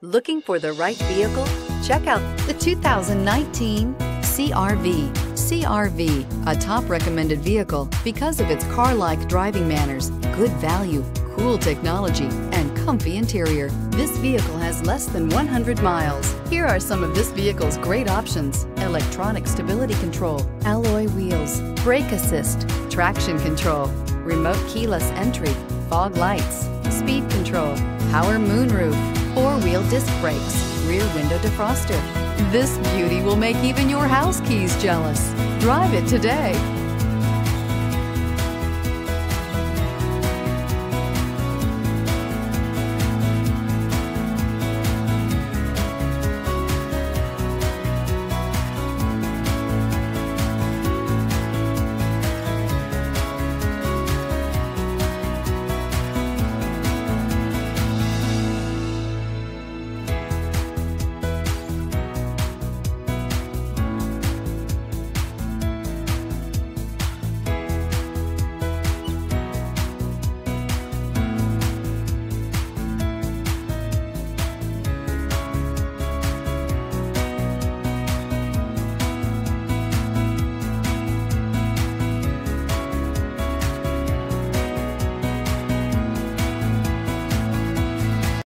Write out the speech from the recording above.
Looking for the right vehicle? Check out the 2019 CRV. CRV, a top recommended vehicle because of its car-like driving manners, good value, cool technology, and comfy interior. This vehicle has less than 100 miles. Here are some of this vehicle's great options. Electronic stability control, alloy wheels, brake assist, traction control, remote keyless entry, fog lights, speed control, power moonroof, four-wheel disc brakes, rear window defroster. This beauty will make even your house keys jealous. Drive it today.